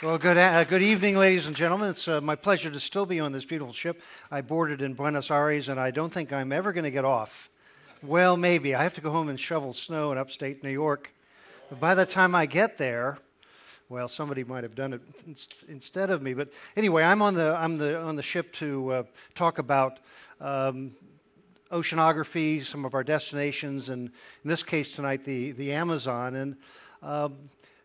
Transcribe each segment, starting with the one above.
Well, good, uh, good evening, ladies and gentlemen. It's uh, my pleasure to still be on this beautiful ship. I boarded in Buenos Aires, and I don't think I'm ever going to get off. Well, maybe. I have to go home and shovel snow in upstate New York. But by the time I get there, well, somebody might have done it instead of me. But anyway, I'm on the, I'm the, on the ship to uh, talk about um, oceanography, some of our destinations, and in this case tonight, the, the Amazon. And um,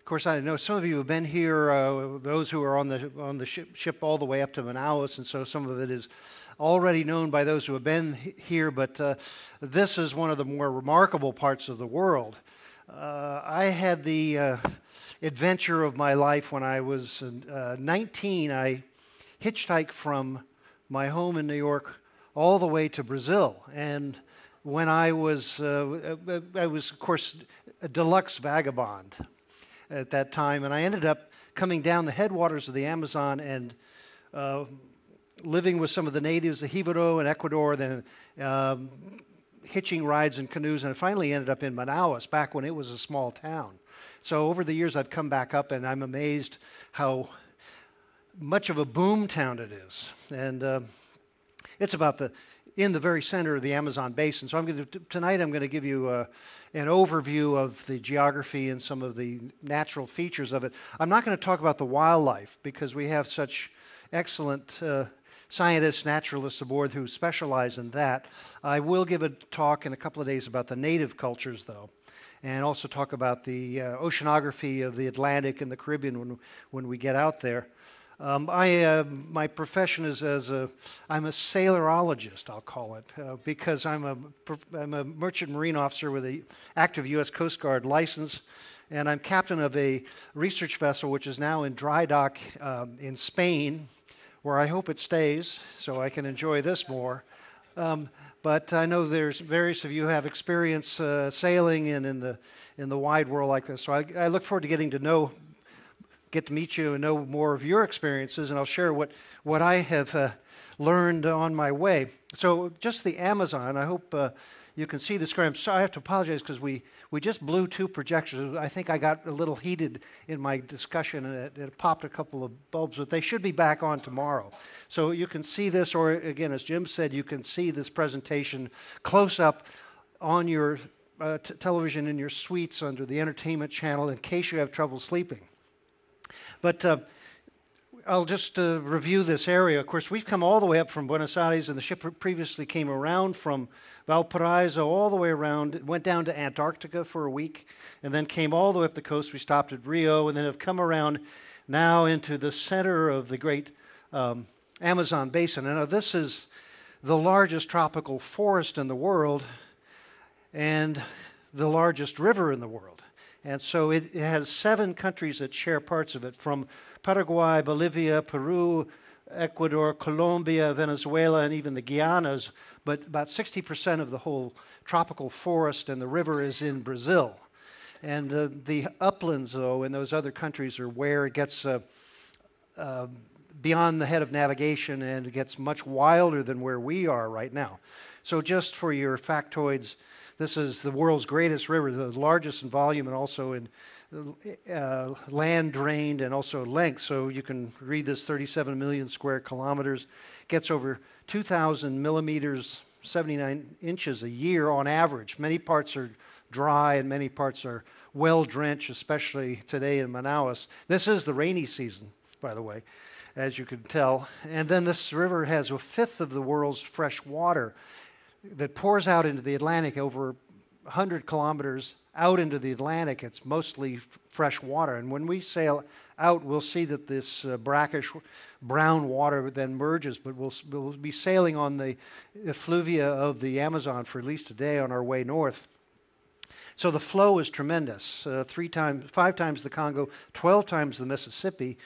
of course, I know some of you have been here, uh, those who are on the, on the ship, ship all the way up to Manaus, and so some of it is already known by those who have been here, but uh, this is one of the more remarkable parts of the world. Uh, I had the uh, adventure of my life when I was uh, 19. I hitchhiked from my home in New York all the way to Brazil. And when I was, uh, I was, of course, a deluxe vagabond at that time, and I ended up coming down the headwaters of the Amazon and uh, living with some of the natives of Jivaro and Ecuador, then um, hitching rides in canoes, and I finally ended up in Manaus back when it was a small town. So over the years, I've come back up, and I'm amazed how much of a boom town it is. And uh, it's about the in the very center of the Amazon basin. So I'm going to, tonight I'm going to give you uh, an overview of the geography and some of the natural features of it. I'm not going to talk about the wildlife because we have such excellent uh, scientists, naturalists aboard who specialize in that. I will give a talk in a couple of days about the native cultures, though, and also talk about the uh, oceanography of the Atlantic and the Caribbean when, when we get out there. Um, I, uh, my profession is as a, I'm a sailorologist, I'll call it, uh, because I'm a, I'm a merchant marine officer with an active U.S. Coast Guard license, and I'm captain of a research vessel which is now in dry dock um, in Spain, where I hope it stays so I can enjoy this more. Um, but I know there's various of you have experience uh, sailing and in the in the wide world like this. So I, I look forward to getting to know get to meet you and know more of your experiences, and I'll share what, what I have uh, learned on my way. So, just the Amazon, I hope uh, you can see the screen. So I have to apologize because we, we just blew two projectors. I think I got a little heated in my discussion and it, it popped a couple of bulbs, but they should be back on tomorrow. So, you can see this, or again, as Jim said, you can see this presentation close up on your uh, t- television in your suites under the entertainment channel in case you have trouble sleeping. But uh, I'll just uh, review this area. Of course, we've come all the way up from Buenos Aires, and the ship previously came around from Valparaiso all the way around, went down to Antarctica for a week, and then came all the way up the coast. We stopped at Rio, and then have come around now into the center of the great um, Amazon basin. And now this is the largest tropical forest in the world and the largest river in the world. And so it, it has seven countries that share parts of it from Paraguay, Bolivia, Peru, Ecuador, Colombia, Venezuela, and even the Guianas. But about 60% of the whole tropical forest and the river is in Brazil. And uh, the uplands, though, in those other countries are where it gets uh, uh, beyond the head of navigation and it gets much wilder than where we are right now. So, just for your factoids, this is the world's greatest river, the largest in volume and also in uh, land drained and also length. So you can read this 37 million square kilometers, gets over 2,000 millimeters, 79 inches a year on average. Many parts are dry and many parts are well drenched, especially today in Manaus. This is the rainy season, by the way, as you can tell. And then this river has a fifth of the world's fresh water that pours out into the Atlantic over 100 kilometers out into the Atlantic. It's mostly f- fresh water. And when we sail out, we'll see that this uh, brackish brown water then merges, but we'll, we'll be sailing on the effluvia of the Amazon for at least a day on our way north. So the flow is tremendous. Uh, three times, five times the Congo, 12 times the Mississippi.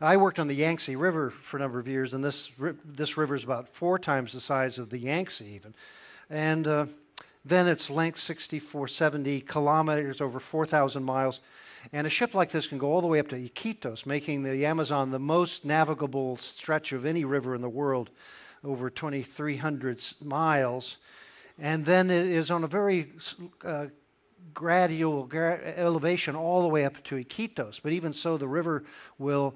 I worked on the Yangtze River for a number of years, and this, this river is about four times the size of the Yangtze, even. And uh, then its length, 6470 kilometers, over 4,000 miles. And a ship like this can go all the way up to Iquitos, making the Amazon the most navigable stretch of any river in the world, over 2,300 miles. And then it is on a very uh, gradual gra- elevation all the way up to Iquitos. But even so, the river will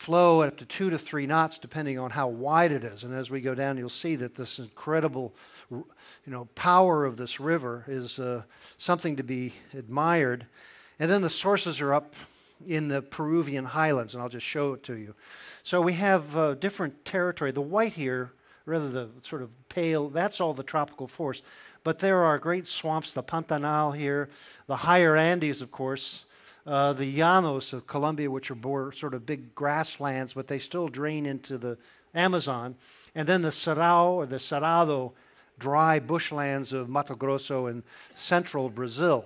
flow up to two to three knots, depending on how wide it is. And as we go down, you'll see that this incredible, you know, power of this river is uh, something to be admired. And then the sources are up in the Peruvian highlands, and I'll just show it to you. So we have uh, different territory. The white here, rather the sort of pale, that's all the tropical forest. But there are great swamps, the Pantanal here, the higher Andes, of course, uh, the llanos of Colombia, which are more sort of big grasslands, but they still drain into the Amazon, and then the Cerrado or the Cerrado dry bushlands of Mato Grosso in central Brazil.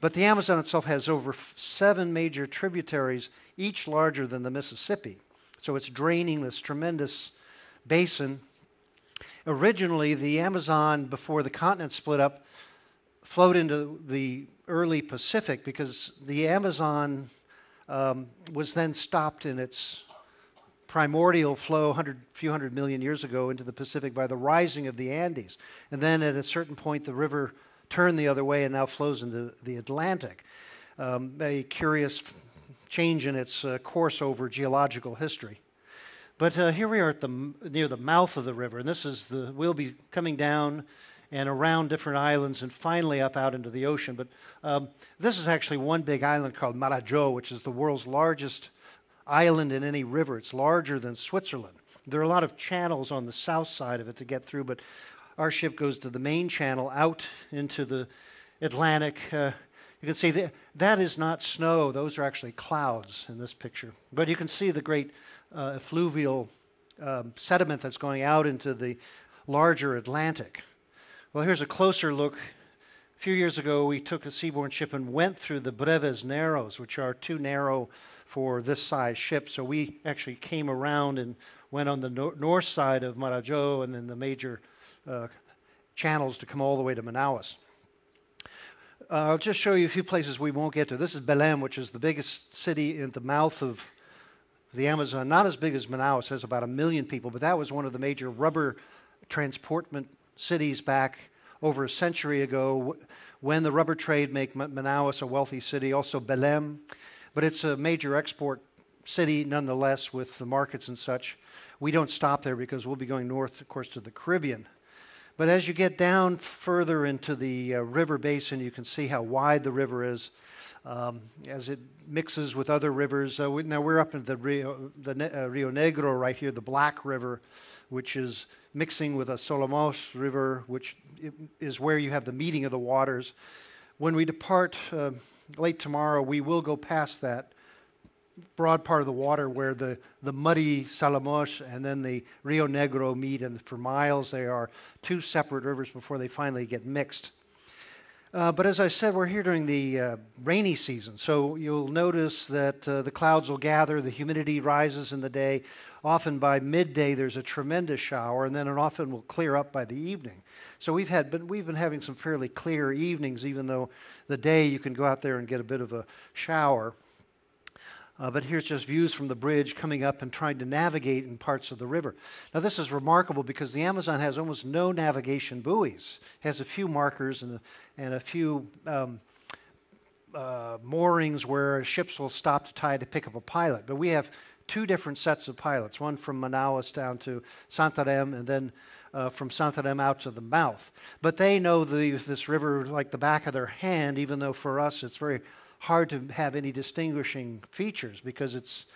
But the Amazon itself has over seven major tributaries, each larger than the Mississippi. So it's draining this tremendous basin. Originally, the Amazon, before the continent split up, flowed into the early Pacific because the Amazon um, was then stopped in its primordial flow a few hundred million years ago into the Pacific by the rising of the Andes. And then at a certain point, the river turned the other way and now flows into the Atlantic. Um, a curious change in its uh, course over geological history. But uh, here we are at the near the mouth of the river, and this is the we'll be coming down and around different islands and finally up out into the ocean. But um, this is actually one big island called Marajo, which is the world's largest island in any river. It's larger than Switzerland. There are a lot of channels on the south side of it to get through, but our ship goes to the main channel out into the Atlantic. Uh, you can see that, that is not snow, those are actually clouds in this picture. But you can see the great uh, effluvial um, sediment that's going out into the larger Atlantic. Well, here's a closer look. A few years ago, we took a seaborne ship and went through the Breves Narrows, which are too narrow for this size ship. So we actually came around and went on the no- north side of Marajo and then the major uh, channels to come all the way to Manaus. Uh, I'll just show you a few places we won't get to. This is Belém, which is the biggest city in the mouth of the Amazon. Not as big as Manaus, has about a million people, but that was one of the major rubber transportment cities back over a century ago when the rubber trade made Manaus a wealthy city, also Belém. But it's a major export city nonetheless with the markets and such. We don't stop there because we'll be going north, of course, to the Caribbean. But as you get down further into the uh, river basin, you can see how wide the river is um, as it mixes with other rivers. Uh, we, now we're up in the Rio, the uh, Rio Negro right here, the Black River, which is mixing with a Solimões River, which is where you have the meeting of the waters. When we depart uh, late tomorrow, we will go past that broad part of the water where the, the muddy Solimões and then the Rio Negro meet, and for miles they are two separate rivers before they finally get mixed. Uh, but as I said, we're here during the uh, rainy season, so you'll notice that uh, the clouds will gather, the humidity rises in the day. Often by midday, there's a tremendous shower, and then it often will clear up by the evening. So we've had, been, we've been having some fairly clear evenings, even though the day you can go out there and get a bit of a shower. Uh, but here's just views from the bridge coming up and trying to navigate in parts of the river. Now, this is remarkable because the Amazon has almost no navigation buoys. It has a few markers and a, and a few um, uh, moorings where ships will stop to tide to pick up a pilot. But we have two different sets of pilots one from Manaus down to Santarém, and then uh, from Santarém out to the mouth. But they know the, this river like the back of their hand, even though for us it's very hard to have any distinguishing features because it's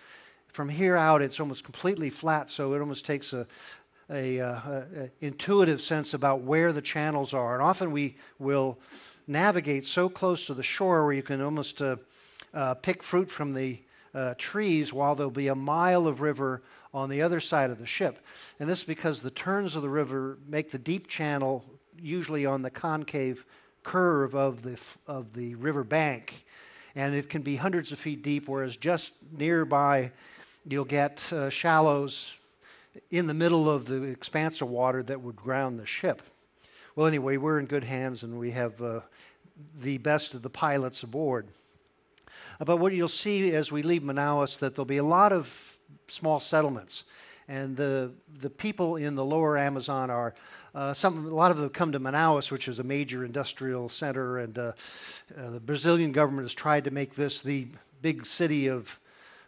from here out it's almost completely flat so it almost takes a, a, uh, a, intuitive sense about where the channels are. And often we will navigate so close to the shore where you can almost uh, uh, pick fruit from the uh, trees while there'll be a mile of river on the other side of the ship. And this is because the turns of the river make the deep channel usually on the concave curve of the of the river bank and it can be hundreds of feet deep, whereas just nearby you'll get uh, shallows in the middle of the expanse of water that would ground the ship. Well, anyway, we're in good hands and we have uh, the best of the pilots aboard. But what you'll see as we leave Manaus that there'll be a lot of small settlements. And the, the people in the lower Amazon are uh, some, a lot of them come to Manaus, which is a major industrial center, and uh, uh, the Brazilian government has tried to make this the big city of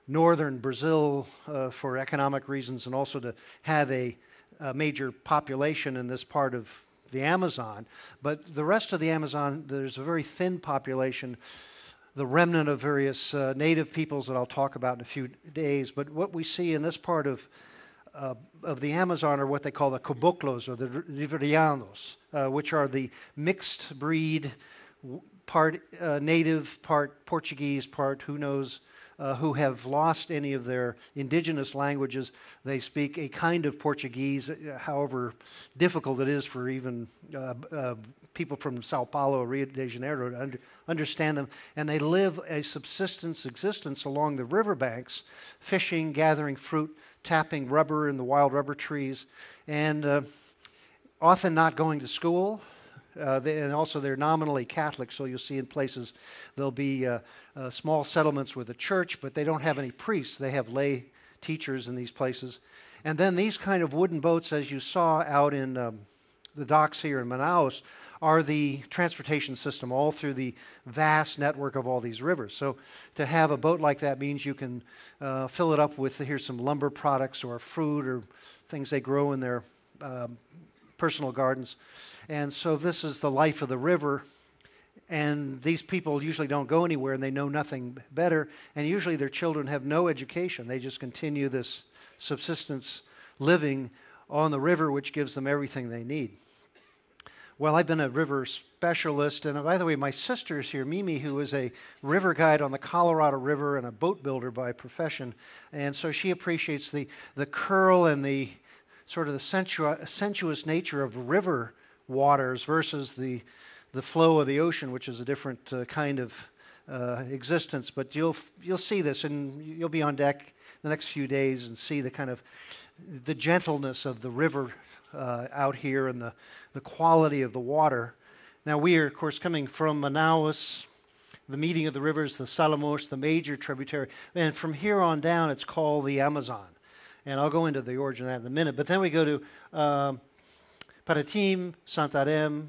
northern Brazil uh, for economic reasons and also to have a, a, major population in this part of the Amazon. But the rest of the Amazon, there's a very thin population, the remnant of various uh, native peoples that I'll talk about in a few days. But what we see in this part of uh, of the Amazon are what they call the caboclos or the riverianos, uh, which are the mixed breed, part uh, native, part Portuguese, part who knows, uh, who have lost any of their indigenous languages. They speak a kind of Portuguese, however difficult it is for even people from Sao Paulo or Rio de Janeiro to under, understand them. And they live a subsistence existence along the riverbanks, fishing, gathering fruit tapping rubber in the wild rubber trees, and uh, often not going to school. Uh, they, and also, they're nominally Catholic, so you'll see in places there'll be uh, uh, small settlements with a church, but they don't have any priests. They have lay teachers in these places. And then these kind of wooden boats, as you saw out in um, the docks here in Manaus, are the transportation system all through the vast network of all these rivers. So to have a boat like that means you can uh, fill it up with here's some lumber products or fruit or things they grow in their um, personal gardens. And so this is the life of the river. And these people usually don't go anywhere and they know nothing better. And usually their children have no education. They just continue this subsistence living on the river, which gives them everything they need. Well, I've been a river specialist, and by the way, my sister's here, Mimi, who is a river guide on the Colorado River and a boat builder by profession, and so she appreciates the the curl and the sort of the sensuous, nature of river waters versus the the flow of the ocean, which is a different uh, kind of uh, existence. But you'll you'll see this, and you'll be on deck the next few days and see the kind of the gentleness of the river uh, out here and the, the quality of the water. Now, we are, of course, coming from Manaus, the meeting of the rivers, the Solimões, the major tributary. And from here on down, it's called the Amazon. And I'll go into the origin of that in a minute. But then we go to um, Parintins, Santarém,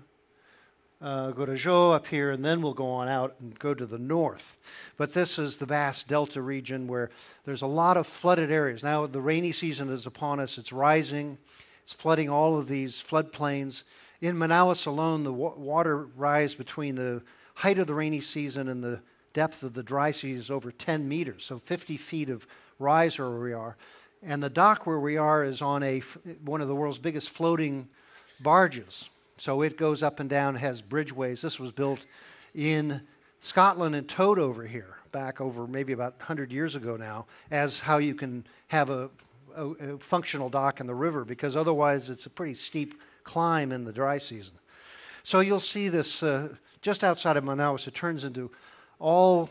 uh, Guarujá up here, and then we'll go on out and go to the north. But this is the vast delta region where there's a lot of flooded areas. Now, the rainy season is upon us, it's rising. It's flooding all of these floodplains. In Manaus alone, the water rise between the height of the rainy season and the depth of the dry season is over 10 meters, so 50 feet of rise where we are. And the dock where we are is on a one of the world's biggest floating barges. So it goes up and down, has bridgeways. This was built in Scotland and towed over here back over maybe about 100 years ago now as how you can have a a, a functional dock in the river because otherwise it's a pretty steep climb in the dry season. So you'll see this uh, just outside of Manaus. It turns into all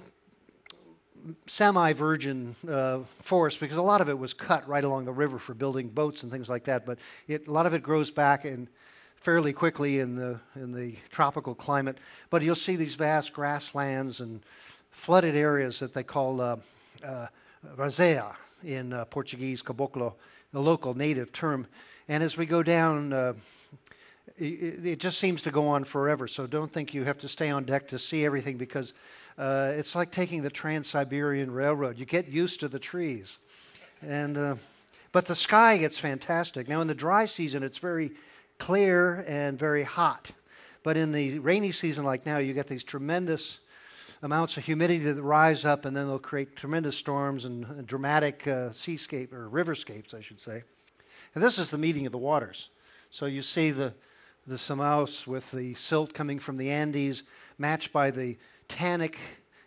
semi-virgin uh, forest because a lot of it was cut right along the river for building boats and things like that. But it, a lot of it grows back fairly quickly in the in the tropical climate. But you'll see these vast grasslands and flooded areas that they call uh, uh, in uh, Portuguese, caboclo, the local native term. And as we go down, uh, it, it, just seems to go on forever. So don't think you have to stay on deck to see everything because uh, it's like taking the Trans Siberian Railroad. You get used to the trees. And, uh, but the sky gets fantastic. Now, in the dry season, it's very clear and very hot. But in the rainy season, like now, you get these tremendous amounts of humidity that rise up, and then they'll create tremendous storms and dramatic uh, seascape or riverscapes, I should say. And this is the meeting of the waters. So you see the the Samaus with the silt coming from the Andes, matched by the tannic,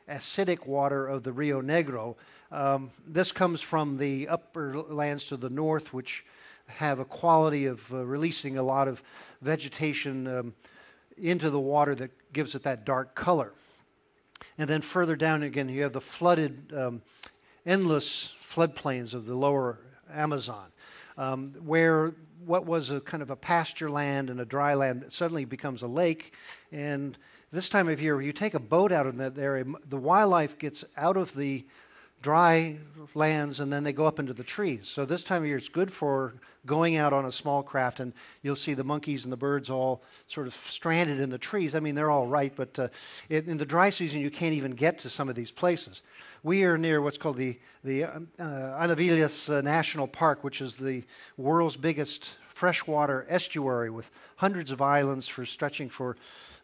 acidic water of the Rio Negro. Um, this comes from the upper lands to the north, which have a quality of uh, releasing a lot of vegetation um, into the water that gives it that dark color. And then further down again, you have the flooded, um, endless floodplains of the lower Amazon, um, where what was a kind of a pasture land and a dry land suddenly becomes a lake. And this time of year, you take a boat out in that area, the wildlife gets out of the dry lands and then they go up into the trees. So this time of year it's good for going out on a small craft and you'll see the monkeys and the birds all sort of stranded in the trees. I mean, they're all right, but uh, in, in the dry season you can't even get to some of these places. We are near what's called the, the uh, Anavilhas uh, National Park, which is the world's biggest freshwater estuary with hundreds of islands for stretching for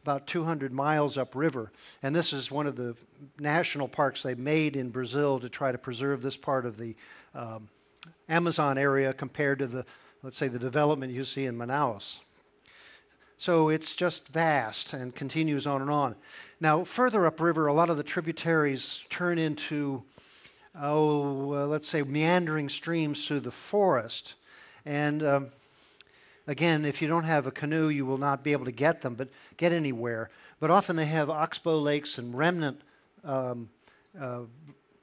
about 200 miles upriver. And this is one of the national parks they made in Brazil to try to preserve this part of the um, Amazon area compared to the, let's say, the development you see in Manaus. So it's just vast and continues on and on. Now, further upriver, a lot of the tributaries turn into, oh, uh, let's say, meandering streams through the forest. And um, Again, if you don't have a canoe, you will not be able to get them, but get anywhere. But often they have oxbow lakes and remnant um, uh,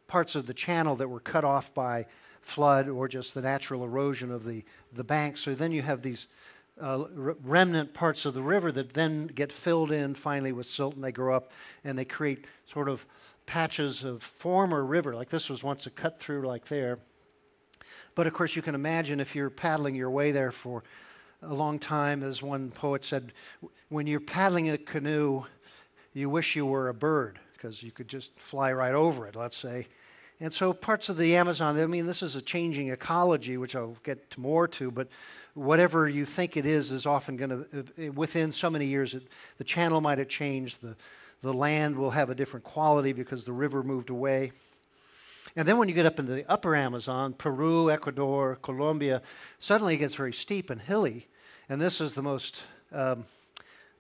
parts of the channel that were cut off by flood or just the natural erosion of the, the bank. So then you have these uh, remnant parts of the river that then get filled in finally with silt and they grow up and they create sort of patches of former river. Like this was once a cut through like there. But of course, you can imagine if you're paddling your way there for a long time, as one poet said, when you're paddling a canoe, you wish you were a bird because you could just fly right over it, let's say. And so parts of the Amazon, I mean, this is a changing ecology, which I'll get more to, but whatever you think it is is often going to, within so many years, it, the channel might have changed, the, the land will have a different quality because the river moved away. And then when you get up into the upper Amazon, Peru, Ecuador, Colombia, suddenly it gets very steep and hilly. And this is the most um,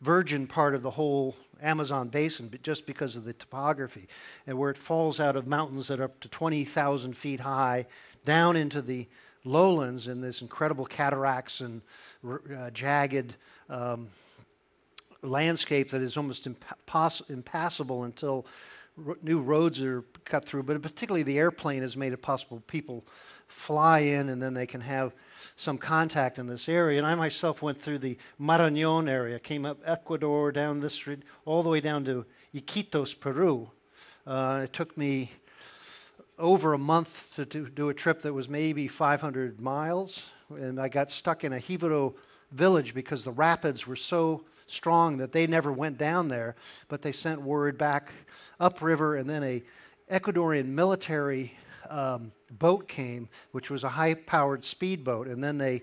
virgin part of the whole Amazon basin, but just because of the topography, and where it falls out of mountains that are up to 20,000 feet high, down into the lowlands in this incredible cataracts and uh, jagged um, landscape that is almost impass- impassable until new roads are cut through. But particularly the airplane has made it possible people fly in and then they can have some contact in this area. And I myself went through the Marañón area, came up Ecuador, down this street, all the way down to Iquitos, Peru. Uh, it took me over a month to do, do, a trip that was maybe 500 miles. And I got stuck in a Jivaro village because the rapids were so strong that they never went down there, but they sent word back upriver, and then a Ecuadorian military um, boat came, which was a high-powered speedboat, and then they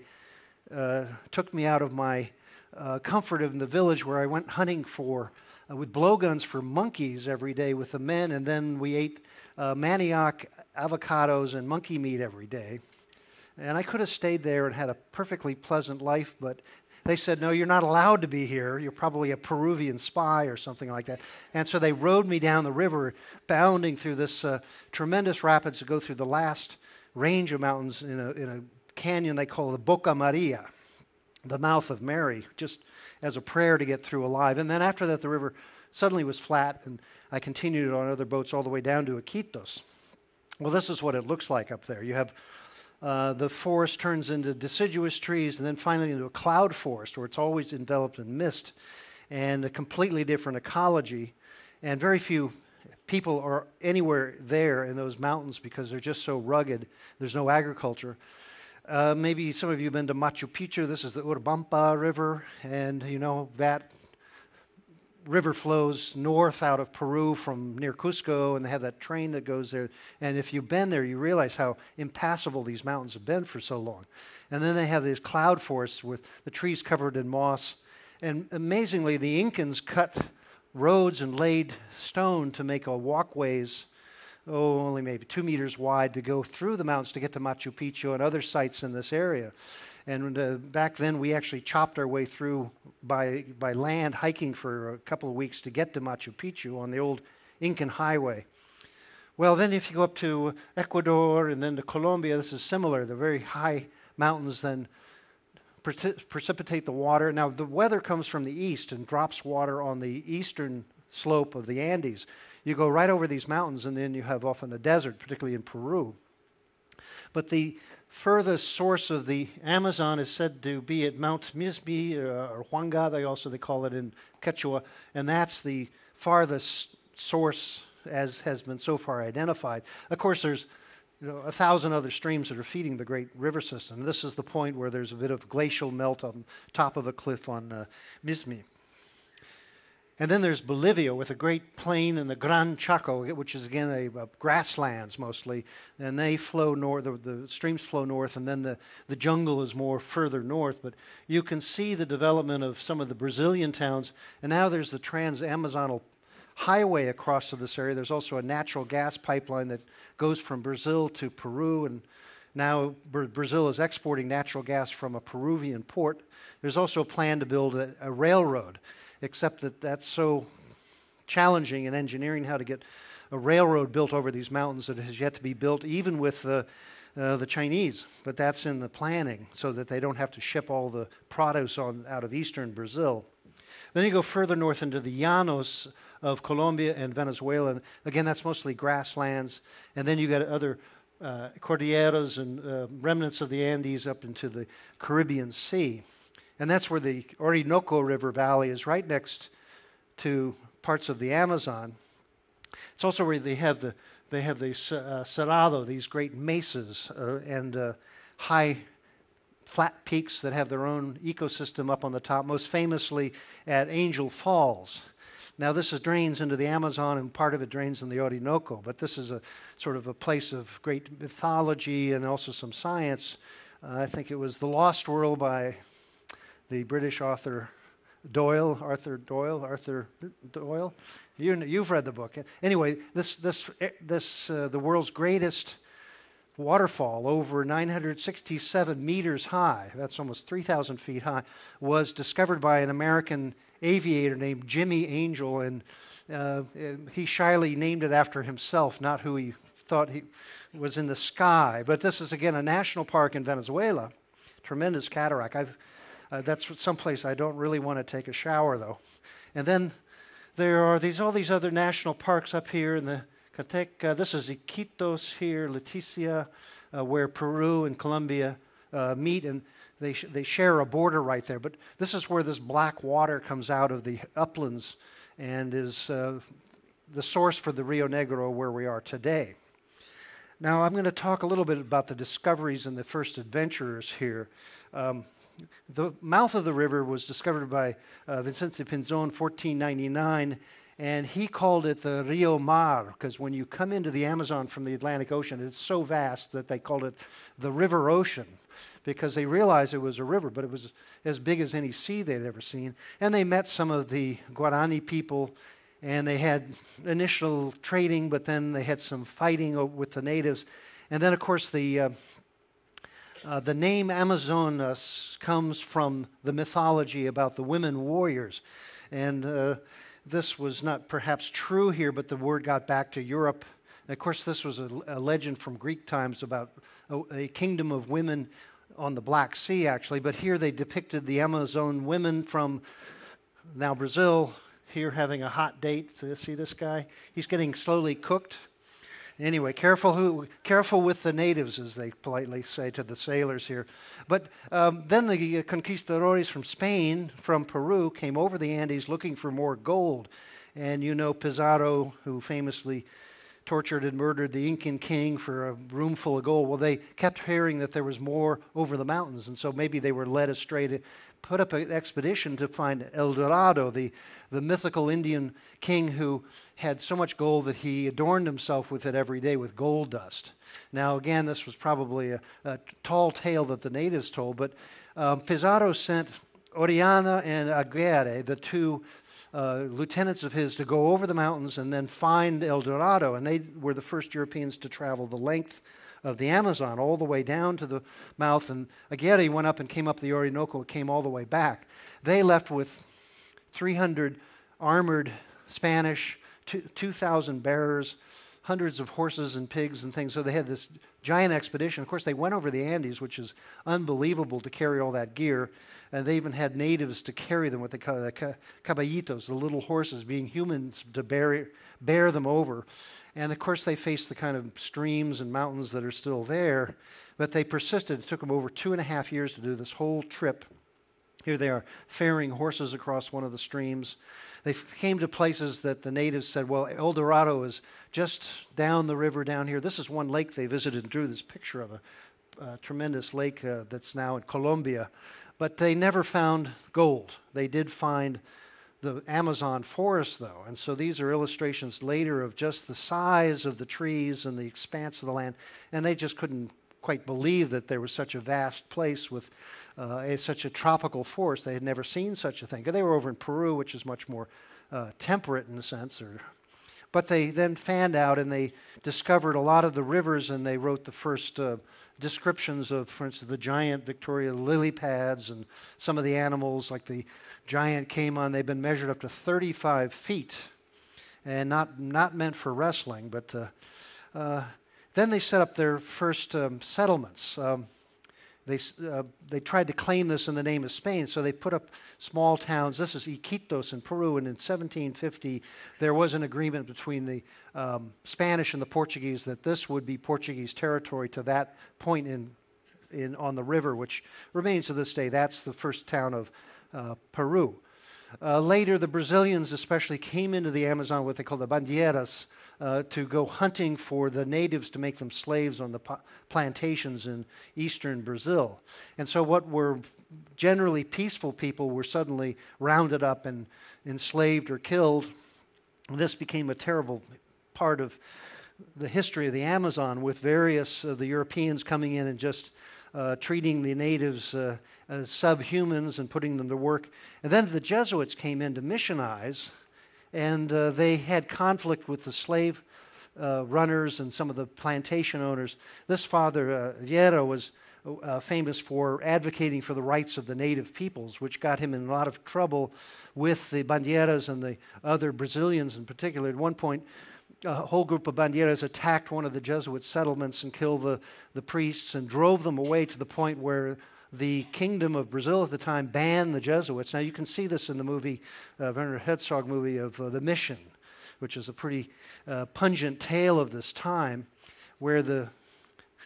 uh, took me out of my uh, comfort in the village where I went hunting for uh, with blowguns for monkeys every day with the men, and then we ate uh, manioc, avocados, and monkey meat every day. And I could have stayed there and had a perfectly pleasant life, but they said, No, you're not allowed to be here. You're probably a Peruvian spy or something like that. And so they rowed me down the river, bounding through this uh, tremendous rapids to go through the last range of mountains in a, in a canyon they call the Boca Maria, the mouth of Mary, just as a prayer to get through alive. And then after that, the river suddenly was flat, and I continued on other boats all the way down to Iquitos. Well, this is what it looks like up there. You have uh, the forest turns into deciduous trees and then finally into a cloud forest where it's always enveloped in mist and a completely different ecology. And very few people are anywhere there in those mountains because they're just so rugged. There's no agriculture. Uh, maybe some of you have been to Machu Picchu. This is the Urubamba River, and you know that river flows north out of Peru from near Cusco, and they have that train that goes there. And if you've been there, you realize how impassable these mountains have been for so long. And then they have these cloud forests with the trees covered in moss. And amazingly, the Incans cut roads and laid stone to make a walkways, oh, only maybe two meters wide, to go through the mountains to get to Machu Picchu and other sites in this area. And uh, back then, we actually chopped our way through by, by land, hiking for a couple of weeks to get to Machu Picchu on the old Incan highway. Well, then, if you go up to Ecuador and then to Colombia, this is similar. The very high mountains then precipitate the water. Now, the weather comes from the east and drops water on the eastern slope of the Andes. You go right over these mountains, and then you have often a desert, particularly in Peru. But the furthest source of the Amazon is said to be at Mount Mismi uh, or Huanga, they also they call it in Quechua, and that's the farthest source as has been so far identified. Of course, there's you know, a thousand other streams that are feeding the great river system. This is the point where there's a bit of glacial melt on top of a cliff on uh, Mismi. And then there's Bolivia with a great plain and the Gran Chaco, which is again a, a grasslands mostly, and they flow north. The, the, streams flow north, and then the, the jungle is more further north. But you can see the development of some of the Brazilian towns, and now there's the Trans-Amazonal highway across to this area. There's also a natural gas pipeline that goes from Brazil to Peru, and now Brazil is exporting natural gas from a Peruvian port. There's also a plan to build a, a railroad except that that's so challenging in engineering how to get a railroad built over these mountains that has yet to be built, even with the, uh, the Chinese. But that's in the planning so that they don't have to ship all the produce on, out of eastern Brazil. Then you go further north into the Llanos of Colombia and Venezuela. And again, that's mostly grasslands. And then you got other uh, cordilleras and uh, remnants of the Andes up into the Caribbean Sea. And that's where the Orinoco River Valley is right next to parts of the Amazon. It's also where they have the they have the uh, Cerrado, these great mesas uh, and uh, high flat peaks that have their own ecosystem up on the top, most famously at Angel Falls. Now, this is, drains into the Amazon, and part of it drains in the Orinoco, but this is a sort of a place of great mythology and also some science. Uh, I think it was The Lost World by the British author Doyle, Arthur Doyle, Arthur Doyle. You, you've read the book. Anyway, this, this, this uh, the world's greatest waterfall, over 967 meters high, that's almost 3,000 feet high, was discovered by an American aviator named Jimmy Angel, and uh, he shyly named it after himself, not who he thought he was in the sky. But this is, again, a national park in Venezuela. Tremendous cataract. I've uh, that's someplace I don't really want to take a shower, though. And then there are these all these other national parks up here in the Catec. Uh, this is Iquitos here, Leticia, uh, where Peru and Colombia uh, meet, and they sh- they share a border right there. But this is where this black water comes out of the uplands and is uh, the source for the Rio Negro where we are today. Now I'm going to talk a little bit about the discoveries and the first adventurers here. Um, the mouth of the river was discovered by uh, Vicente Pinzon 1499, and he called it the Rio Mar because when you come into the Amazon from the Atlantic Ocean, it's so vast that they called it the River Ocean because they realized it was a river, but it was as big as any sea they'd ever seen. And they met some of the Guarani people, and they had initial trading, but then they had some fighting with the natives. And then, of course, the uh, uh, the name Amazonas comes from the mythology about the women warriors. And uh, this was not perhaps true here, but the word got back to Europe. And of course, this was a, a legend from Greek times about a, a, kingdom of women on the Black Sea, actually. But here they depicted the Amazon women from now Brazil, here having a hot date. See this guy? He's getting slowly cooked Anyway, careful who, careful with the natives, as they politely say to the sailors here. But um, then the conquistadores from Spain, from Peru, came over the Andes looking for more gold. And you know Pizarro, who famously tortured and murdered the Incan king for a room full of gold. Well, they kept hearing that there was more over the mountains, and so maybe they were led astray to put up an expedition to find El Dorado, the, the mythical Indian king who had so much gold that he adorned himself with it every day with gold dust. Now, again, this was probably a, a tall tale that the natives told, but um, Pizarro sent Orellana and Aguirre, the two uh, lieutenants of his, to go over the mountains and then find El Dorado. And they were the first Europeans to travel the length of the Amazon all the way down to the mouth. And Aguirre went up and came up the Orinoco, came all the way back. They left with 300 armored Spanish, 2,000 bearers, hundreds of horses and pigs and things. So they had this giant expedition. Of course, they went over the Andes, which is unbelievable to carry all that gear. And they even had natives to carry them what they the, uh, the caballitos, the little horses, being humans to bear, bear them over. And of course, they faced the kind of streams and mountains that are still there, but they persisted. It took them over two and a half years to do this whole trip. Here they are, ferrying horses across one of the streams. they came to places that the natives said, well, El Dorado is just down the river down here. This is one lake they visited and drew this picture of a, tremendous lake uh, that's now in Colombia. But they never found gold. They did find the Amazon forest, though. And so these are illustrations later of just the size of the trees and the expanse of the land. And they just couldn't quite believe that there was such a vast place with uh, a, such a tropical forest. They had never seen such a thing. They were over in Peru, which is much more uh, temperate in a sense. Or, but they then fanned out and they discovered a lot of the rivers and they wrote the first uh, descriptions of, for instance, the giant Victoria lily pads and some of the animals like the giant caiman. They've been measured up to 35 feet and not, not meant for wrestling, but uh, uh, then they set up their first um, settlements. Um, they, uh, they tried to claim this in the name of Spain, so they put up small towns. This is Iquitos in Peru, and in 1750 there was an agreement between the um, Spanish and the Portuguese that this would be Portuguese territory to that point in, in, on the river, which remains to this day. That's the first town of uh, Peru. Uh, later, the Brazilians especially came into the Amazon, what they call the bandeiras, uh, to go hunting for the natives to make them slaves on the plantations in eastern Brazil. And so, what were generally peaceful people were suddenly rounded up and enslaved or killed. This became a terrible part of the history of the Amazon, with various of the Europeans coming in and just uh, treating the natives uh, as subhumans and putting them to work. And then the Jesuits came in to missionize and uh, they had conflict with the slave uh, runners and some of the plantation owners. This father, uh, Vieira, was uh, famous for advocating for the rights of the native peoples, which got him in a lot of trouble with the bandeiras and the other Brazilians in particular. At one point, a whole group of bandeiras attacked one of the Jesuit settlements and killed the, the priests and drove them away to the point where the kingdom of Brazil at the time banned the Jesuits. Now, you can see this in the movie, uh, Werner Herzog movie of uh, The Mission, which is a pretty uh, pungent tale of this time, where the,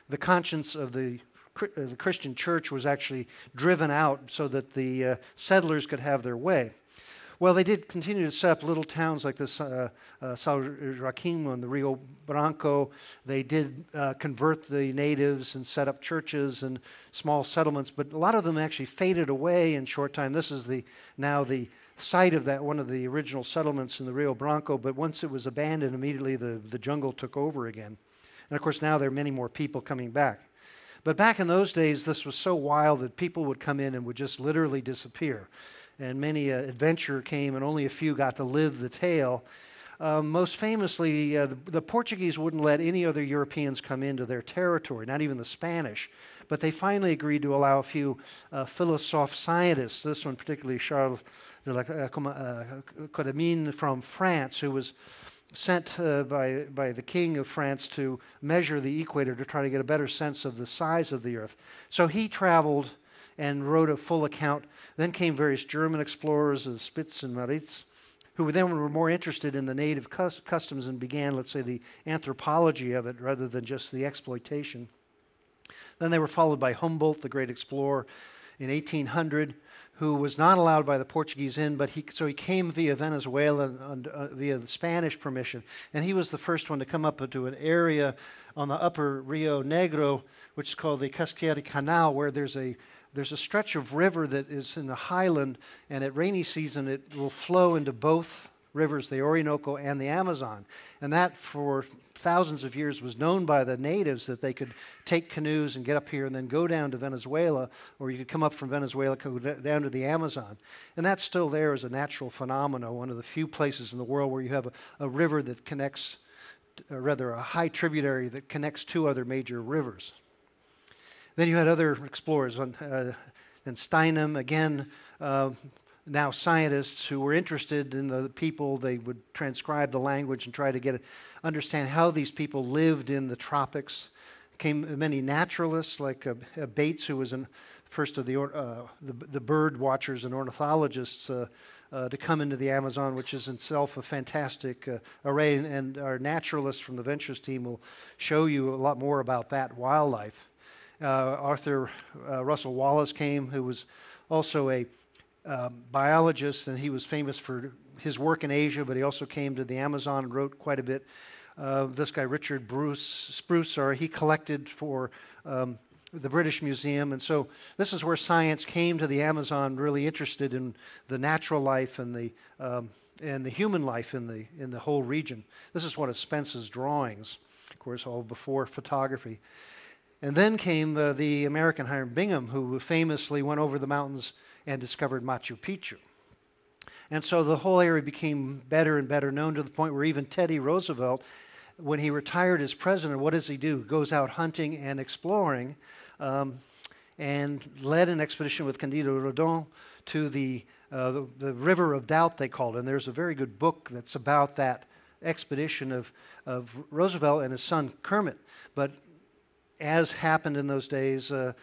the conscience of the, uh, the Christian church was actually driven out so that the uh, settlers could have their way. Well, they did continue to set up little towns like this, uh, uh, on the Rio Branco. They did uh, convert the natives and set up churches and small settlements, but a lot of them actually faded away in short time. This is the now the site of that one of the original settlements in the Rio Branco, but once it was abandoned, immediately the, the jungle took over again. And of course, now there are many more people coming back. But back in those days, this was so wild that people would come in and would just literally disappear and many an adventurer came, and only a few got to live the tale. Um, most famously, uh, the, the, Portuguese wouldn't let any other Europeans come into their territory, not even the Spanish. But they finally agreed to allow a few uh, philosoph scientists, this one particularly Charles de la uh, Condamine from France, who was sent uh, by, by the king of France to measure the equator to try to get a better sense of the size of the earth. So he traveled and wrote a full account then came various German explorers, of Spix and Martius, who then were more interested in the native customs and began, let's say, the anthropology of it rather than just the exploitation. Then they were followed by Humboldt, the great explorer, in 1800, who was not allowed by the Portuguese in, but he, so he came via Venezuela and, uh, via the Spanish permission. And he was the first one to come up into an area on the upper Rio Negro, which is called the Casiquiare Canal, where there's a there's a stretch of river that is in the highland, and at rainy season it will flow into both rivers, the Orinoco and the Amazon. And that, for thousands of years, was known by the natives that they could take canoes and get up here and then go down to Venezuela, or you could come up from Venezuela, go down to the Amazon. And that's still there as a natural phenomenon, one of the few places in the world where you have a, a river that connects, or rather, a high tributary that connects two other major rivers. Then you had other explorers, uh, and Steinen, again, uh, now scientists who were interested in the people. They would transcribe the language and try to get understand how these people lived in the tropics. Came many naturalists like uh, uh Bates, who was an, first of the, uh, the, the bird watchers and ornithologists. Uh, uh, to come into the Amazon, which is itself a fantastic uh, array. And, our naturalists from the Ventures team will show you a lot more about that wildlife. Uh, Arthur uh, Russel Wallace came, who was also a um, biologist, and he was famous for his work in Asia, but he also came to the Amazon and wrote quite a bit. Uh, this guy, Richard Bruce, Spruce, or he collected for um, the British Museum. And so this is where science came to the Amazon, really interested in the natural life and the, um, and the human life in the, in the whole region. This is one of Spence's drawings, of course, all before photography. And then came uh, the American Hiram Bingham, who famously went over the mountains and discovered Machu Picchu. And so the whole area became better and better known to the point where even Teddy Roosevelt when he retired as president, what does he do? Goes out hunting and exploring, um, and led an expedition with Candido Rondon to the, uh, the, the River of Doubt, they called it. And there's a very good book that's about that expedition of, of Roosevelt and his son Kermit. But as happened in those days, uh,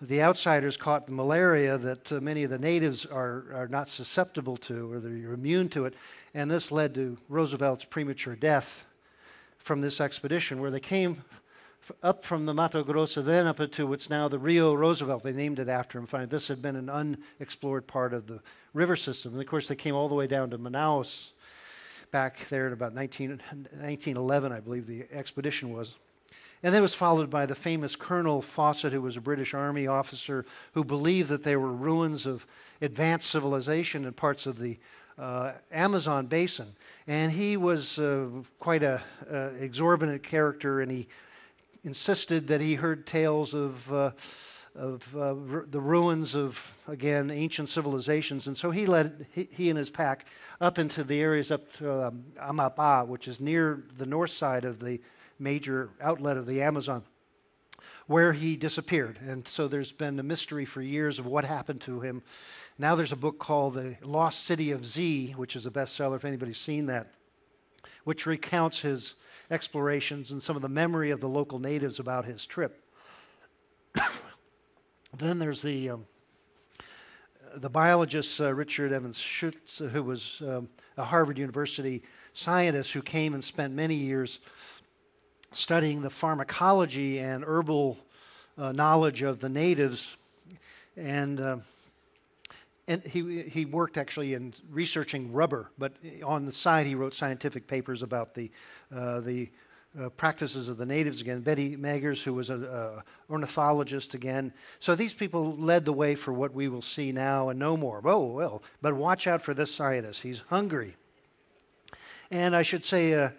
the outsiders caught the malaria that uh, many of the natives are, are not susceptible to or they're immune to it. And this led to Roosevelt's premature death from this expedition, where they came up from the Mato Grosso, then up to what's now the Rio Roosevelt. They named it after him. Finally, this had been an unexplored part of the river system. And of course, they came all the way down to Manaus back there in about 19, 1911, I believe the expedition was. And that was followed by the famous Colonel Fawcett, who was a British Army officer who believed that there were ruins of advanced civilization in parts of the uh, Amazon basin. And he was uh, quite an exorbitant character, and he insisted that he heard tales of, uh, of uh, r- the ruins of, again, ancient civilizations. And so he led he, he, and his pack up into the areas up to um, Amapá, which is near the north side of the major outlet of the Amazon where he disappeared. And so there's been a mystery for years of what happened to him. Now there's a book called The Lost City of Z, which is a bestseller if anybody's seen that, which recounts his explorations and some of the memory of the local natives about his trip. then there's the um, the biologist uh, Richard Evans Schultes, who was um, a Harvard University scientist who came and spent many years studying the pharmacology and herbal uh, knowledge of the natives, and uh, and he, he worked actually in researching rubber, but on the side he wrote scientific papers about the, uh, the uh, practices of the natives again. Betty Meggers, who was an ornithologist again. So these people led the way for what we will see now and no more. Oh, well, but watch out for this scientist. He's hungry. And I should say, uh,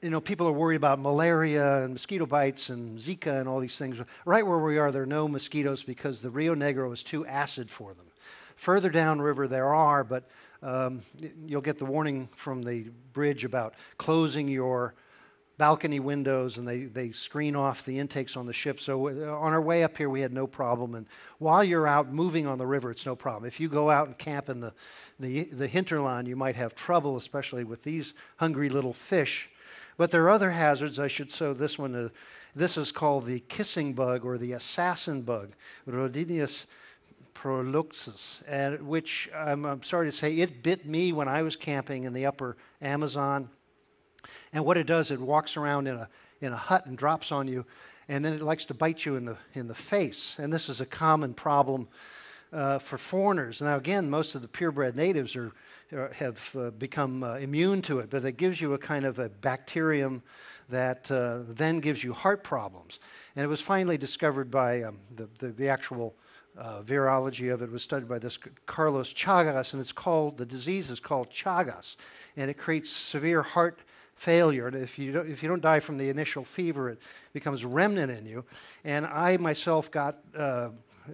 you know, people are worried about malaria and mosquito bites and Zika and all these things. Right where we are, there are no mosquitoes because the Rio Negro is too acid for them. Further downriver, there are, but um, you'll get the warning from the bridge about closing your balcony windows and they, they screen off the intakes on the ship. So uh, on our way up here, we had no problem. And while you're out moving on the river, it's no problem. If you go out and camp in the, the, the hinterland, you might have trouble, especially with these hungry little fish. But there are other hazards. I should show this one. Uh, this is called the kissing bug or the assassin bug, Rhodnius prolixus, and which I'm, I'm sorry to say, it bit me when I was camping in the upper Amazon. And what it does, it walks around in a, in a hut and drops on you, and then it likes to bite you in the, in the face. And this is a common problem uh, for foreigners. Now, again, most of the purebred natives are, are have uh, become uh, immune to it, but it gives you a kind of a bacterium that uh, then gives you heart problems. And it was finally discovered by um, the, the, the, actual uh, virology of it was studied by this Carlos Chagas, and it's called the disease is called Chagas, and it creates severe heart failure. And if you don't, if you don't die from the initial fever, it becomes remnant in you. And I myself got uh,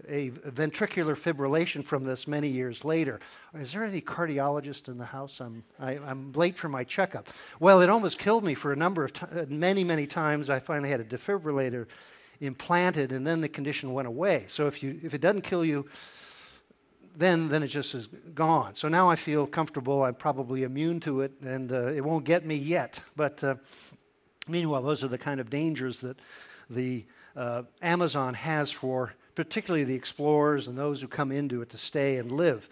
a ventricular fibrillation from this many years later. Is there any cardiologist in the house? I'm I, am i am late for my checkup. Well, it almost killed me for a number of t- many many times. I finally had a defibrillator implanted, and then the condition went away. So if, you, if it doesn't kill you, then, then it just is gone. So now I feel comfortable. I'm probably immune to it, and uh, it won't get me yet. But uh, meanwhile, those are the kind of dangers that the uh, Amazon has for particularly the explorers and those who come into it to stay and live.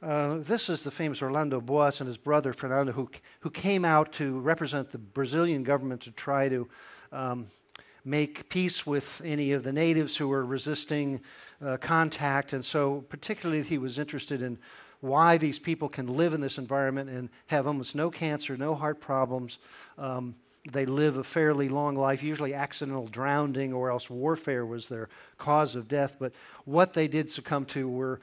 Uh, this is the famous Orlando Boas and his brother Fernando, who, who came out to represent the Brazilian government to try to um, make peace with any of the natives who were resisting uh, contact. And so, particularly, he was interested in why these people can live in this environment and have almost no cancer, no heart problems. Um, they live a fairly long life, usually accidental drowning or else warfare was their cause of death. But what they did succumb to were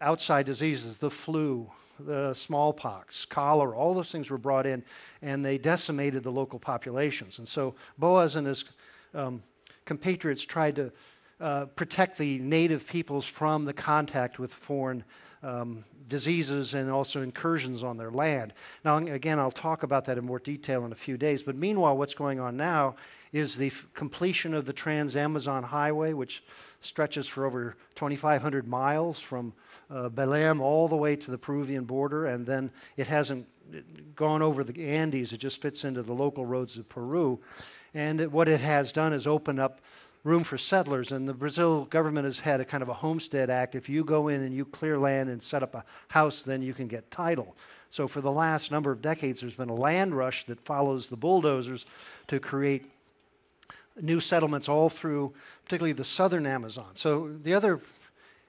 outside diseases, the flu, the smallpox, cholera, all those things were brought in, and they decimated the local populations. And so Boas and his um, compatriots tried to uh, protect the native peoples from the contact with foreign um, diseases and also incursions on their land. Now, again, I'll talk about that in more detail in a few days. But meanwhile, what's going on now is the f- completion of the Trans Amazon Highway, which stretches for over 2,500 miles from uh, Belém all the way to the Peruvian border, and then it hasn't gone over the Andes. It just fits into the local roads of Peru. And it, what it has done is open up room for settlers. And the Brazil government has had a kind of a homestead act. If you go in and you clear land and set up a house, then you can get title. So for the last number of decades, there's been a land rush that follows the bulldozers to create new settlements all through, particularly the southern Amazon. So the other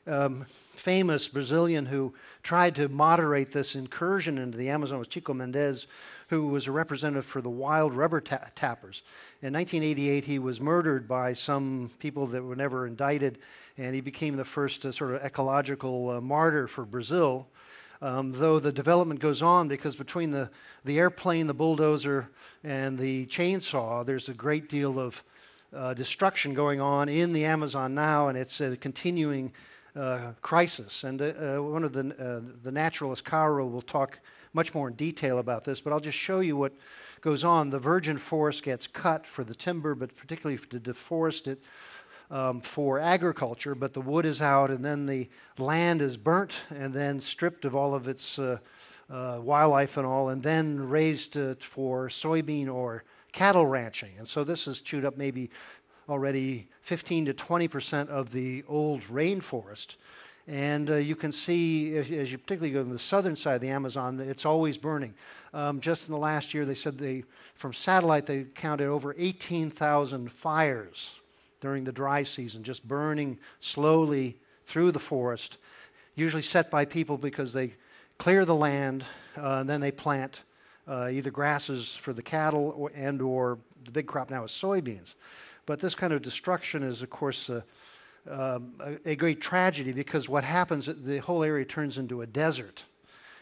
um, famous Brazilian who tried to moderate this incursion into the Amazon was Chico Mendes, who was a representative for the wild rubber ta- tappers. In 1988, he was murdered by some people that were never indicted, and he became the first uh, sort of ecological uh, martyr for Brazil. Um, though the development goes on because between the, the airplane, the bulldozer, and the chainsaw, there's a great deal of uh, destruction going on in the Amazon now, and it's a continuing uh, crisis. And uh, uh one of the, uh, the naturalists, Caro, will talk much more in detail about this, but I'll just show you what goes on. The virgin forest gets cut for the timber, but particularly to deforest it um, for agriculture, but the wood is out, and then the land is burnt and then stripped of all of its uh, uh, wildlife and all, and then raised uh, for soybean or cattle ranching. And so this has chewed up maybe already 15 to 20 percent of the old rainforest. And uh, you can see, as you particularly go to the southern side of the Amazon, it's always burning. Um, just in the last year, they said they, from satellite, they counted over 18,000 fires during the dry season, just burning slowly through the forest, usually set by people because they clear the land uh, and then they plant uh, either grasses for the cattle or, and or the big crop now is soybeans. But this kind of destruction is, of course, uh, um, a, a, great tragedy because what happens, the whole area turns into a desert.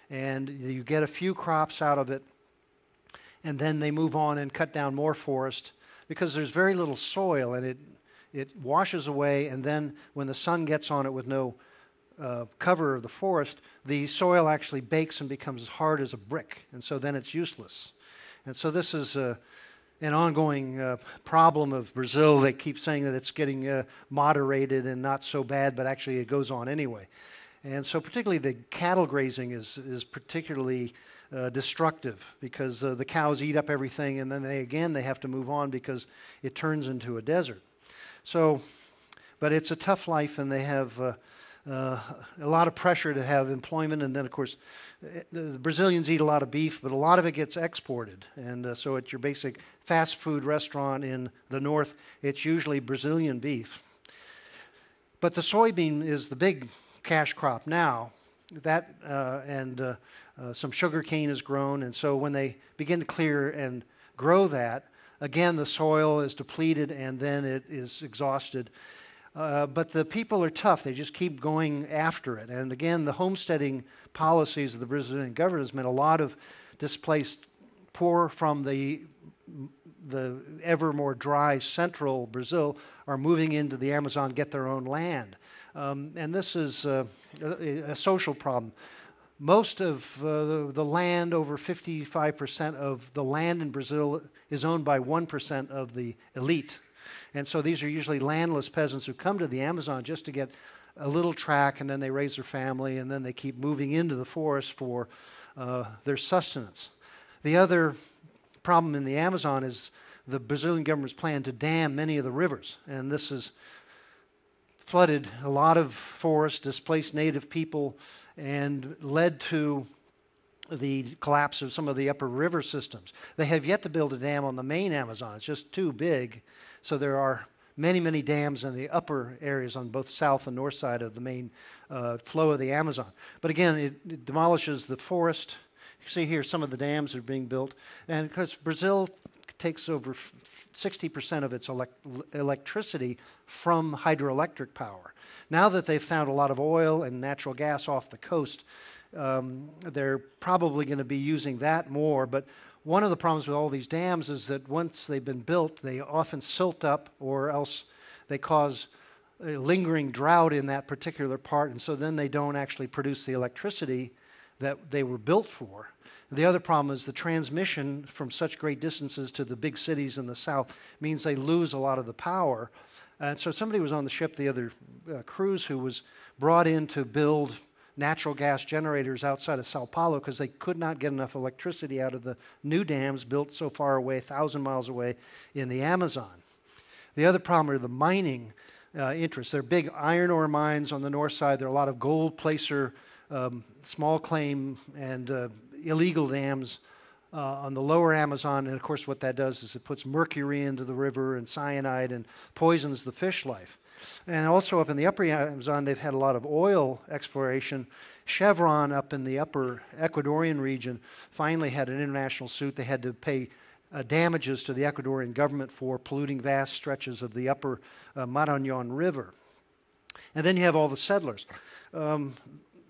And you get a few crops out of it, and then they move on and cut down more forest because there's very little soil and it, it washes away. And then when the sun gets on it with no uh, cover of the forest, the soil actually bakes and becomes as hard as a brick. And so then it's useless. And so this is a an ongoing uh, problem of Brazil. They keep saying that it's getting uh, moderated and not so bad, but actually it goes on anyway. And so, particularly the cattle grazing is is particularly uh, destructive because uh, the cows eat up everything, and then they again they have to move on because it turns into a desert. So, but it's a tough life, and they have uh, a lot of pressure to have employment, and then of course the Brazilians eat a lot of beef, but a lot of it gets exported. And uh, so, at your basic fast food restaurant in the north, it's usually Brazilian beef. But the soybean is the big cash crop now. That uh, and uh, uh, some sugar cane is grown, and so when they begin to clear and grow that, again the soil is depleted and then it is exhausted. Uh, but the people are tough. They just keep going after it. And again, the homesteading policies of the Brazilian government has meant a lot of displaced poor from the the ever more dry central Brazil are moving into the Amazon, get their own land. Um, and this is uh, a, a, social problem. Most of uh, the, the, land, over 55% of the land in Brazil, is owned by 1% of the elite. And so these are usually landless peasants who come to the Amazon just to get a little track and then they raise their family and then they keep moving into the forest for uh, their sustenance. The other problem in the Amazon is the Brazilian government's plan to dam many of the rivers, and this has flooded a lot of forests, displaced native people, and led to the collapse of some of the upper river systems. They have yet to build a dam on the main Amazon. It's just too big. So there are many, many dams in the upper areas on both south and north side of the main uh, flow of the Amazon. But again, it, it demolishes the forest. You see here some of the dams are being built. And because Brazil takes over 60% of its elect- electricity from hydroelectric power. Now that they've found a lot of oil and natural gas off the coast, um, they're probably going to be using that more. But one of the problems with all these dams is that once they've been built, they often silt up or else they cause a lingering drought in that particular part, and so then they don't actually produce the electricity that they were built for. The other problem is the transmission from such great distances to the big cities in the south means they lose a lot of the power. And so somebody was on the ship, the other uh, cruise, who was brought in to build natural gas generators outside of Sao Paulo because they could not get enough electricity out of the new dams built so far away, 1,000 miles away in the Amazon. The other problem are the mining uh, interests. There are big iron ore mines on the north side. There are a lot of gold placer, um, small claim, and uh, illegal dams uh, on the lower Amazon. And of course, what that does is it puts mercury into the river and cyanide and poisons the fish life. And also up in the upper Amazon, they've had a lot of oil exploration. Chevron up in the upper Ecuadorian region finally had an international suit. They had to pay uh, damages to the Ecuadorian government for polluting vast stretches of the upper uh, Marañon River. And then you have all the settlers. Um,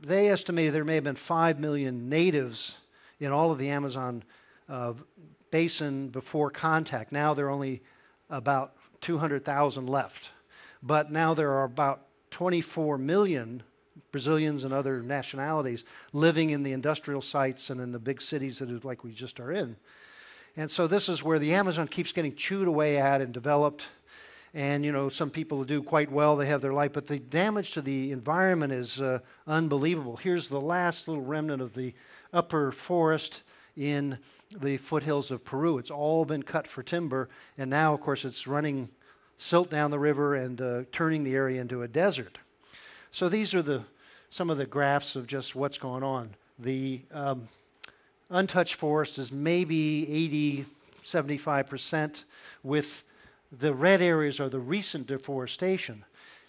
they estimated there may have been 5 million natives in all of the Amazon uh, basin before contact. Now there are only about 200,000 left. But now there are about 24 million Brazilians and other nationalities living in the industrial sites and in the big cities that is like we just are in. And so this is where the Amazon keeps getting chewed away at and developed. And, you know, some people do quite well, they have their life, but the damage to the environment is uh, unbelievable. Here's the last little remnant of the upper forest in the foothills of Peru. It's all been cut for timber, and now, of course, it's running silt down the river and uh, turning the area into a desert. So these are the some of the graphs of just what's going on. The um, untouched forest is maybe 80, 75 percent, with the red areas are the recent deforestation.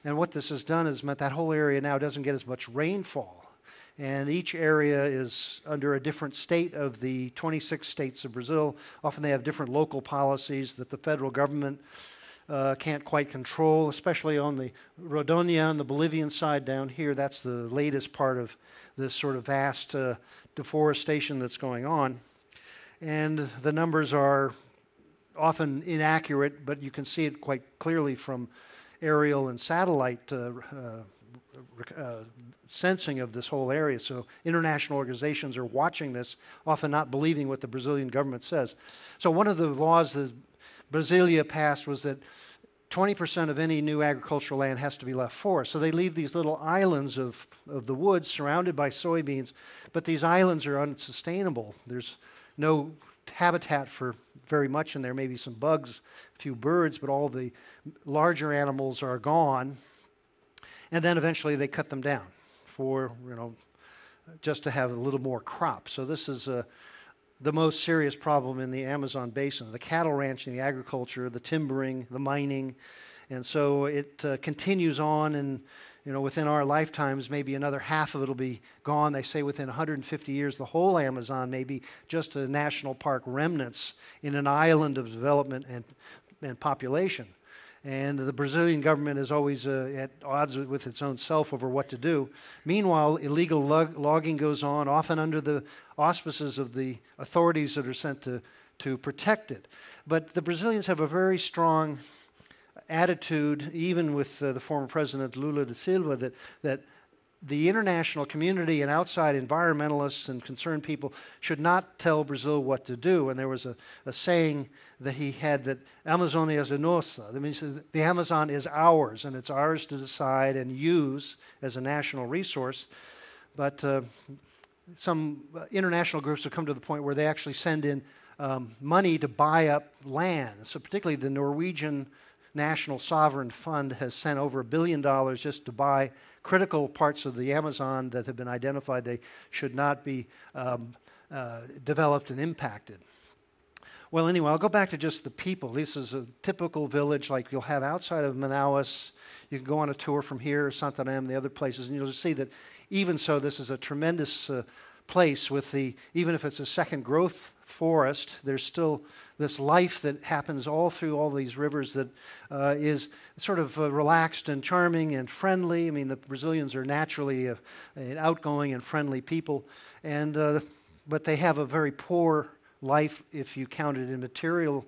And what this has done is meant that whole area now doesn't get as much rainfall. And each area is under a different state of the 26 states of Brazil. Often they have different local policies that the federal government uh, can't quite control, especially on the Rondônia on the Bolivian side down here. That's the latest part of this sort of vast uh, deforestation that's going on. And the numbers are often inaccurate, but you can see it quite clearly from aerial and satellite uh, uh, uh, sensing of this whole area. So international organizations are watching this, often not believing what the Brazilian government says. So one of the laws that Brasilia passed was that 20% of any new agricultural land has to be left forest. So they leave these little islands of, of the woods surrounded by soybeans, but these islands are unsustainable. There's no habitat for very much in there, maybe some bugs, a few birds, but all the larger animals are gone. And then eventually they cut them down for, you know, just to have a little more crop. So this is a the most serious problem in the Amazon basin the cattle ranching, the agriculture, the timbering, the mining. And so it uh, continues on, and you know, within our lifetimes, maybe another half of it will be gone. They say within 150 years, the whole Amazon may be just a national park remnants in an island of development and, and population. And the Brazilian government is always uh, at odds with its own self over what to do. Meanwhile, illegal log- logging goes on, often under the auspices of the authorities that are sent to, to protect it. But the Brazilians have a very strong attitude, even with uh, the former president Lula da Silva, that, that the international community and outside environmentalists and concerned people should not tell Brazil what to do. And there was a, a saying that he had that Amazonia is nossa. That means the Amazon is ours, and it's ours to decide and use as a national resource. But uh, some international groups have come to the point where they actually send in um, money to buy up land. So, particularly the Norwegian National Sovereign Fund has sent over a billion dollars just to buy critical parts of the Amazon that have been identified they should not be um, uh, developed and impacted. Well, anyway, I'll go back to just the people. This is a typical village like you'll have outside of Manaus. You can go on a tour from here, Santarém, the other places, and you'll see that even so, this is a tremendous uh, place with the, even if it's a second growth forest, there's still this life that happens all through all these rivers that uh, is sort of uh, relaxed and charming and friendly. I mean, the Brazilians are naturally uh, outgoing and friendly people, and uh, but they have a very poor life if you count it in material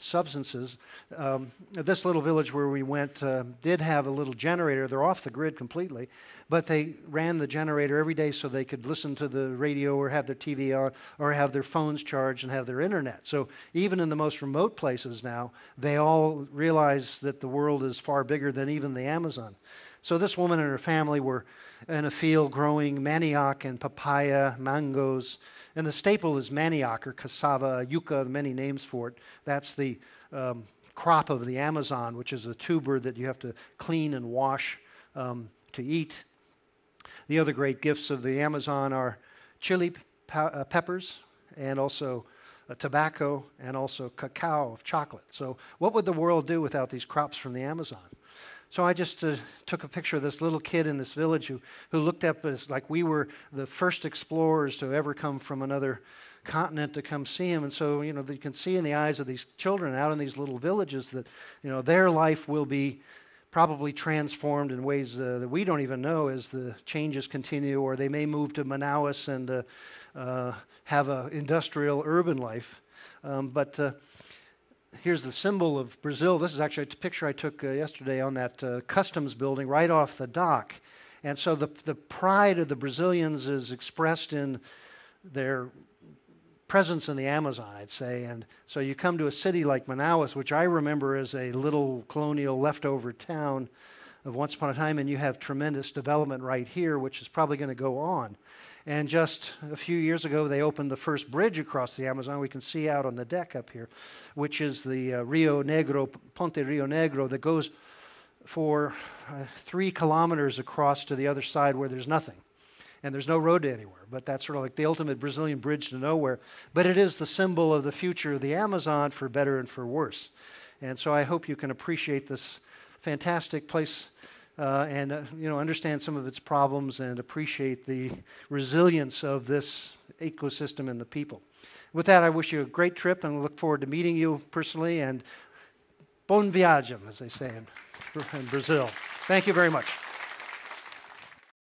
substances. Um, this little village where we went uh, did have a little generator. They're off the grid completely, but they ran the generator every day so they could listen to the radio or have their TV on or have their phones charged and have their internet. So even in the most remote places now, they all realize that the world is far bigger than even the Amazon. So this woman and her family were in a field growing manioc and papaya, mangoes, and the staple is manioc or cassava, yucca, many names for it. That's the um, crop of the Amazon, which is a tuber that you have to clean and wash um, to eat. The other great gifts of the Amazon are chili pe- uh, peppers and also uh, tobacco and also cacao of chocolate. So, what would the world do without these crops from the Amazon? So I just uh, took a picture of this little kid in this village who, who looked up as like we were the first explorers to ever come from another continent to come see him. And so, you know, you can see in the eyes of these children out in these little villages that, you know, their life will be probably transformed in ways uh, that we don't even know as the changes continue, or they may move to Manaus and uh, uh, have an industrial urban life. Um, but uh, here's the symbol of Brazil. This is actually a picture I took uh, yesterday on that uh, customs building right off the dock. And so the, the pride of the Brazilians is expressed in their presence in the Amazon, I'd say. And so you come to a city like Manaus, which I remember as a little colonial leftover town of once upon a time, and you have tremendous development right here, which is probably going to go on. And just a few years ago, they opened the first bridge across the Amazon. We can see out on the deck up here, which is the uh, Rio Negro, Ponte Rio Negro, that goes for uh, three kilometers across to the other side where there's nothing. And there's no road to anywhere. But that's sort of like the ultimate Brazilian bridge to nowhere. But it is the symbol of the future of the Amazon for better and for worse. And so I hope you can appreciate this fantastic place uh, and uh, you know understand some of its problems and appreciate the resilience of this ecosystem and the people. With that, I wish you a great trip and look forward to meeting you personally and bon viagem, as they say in, in Brazil. Thank you very much.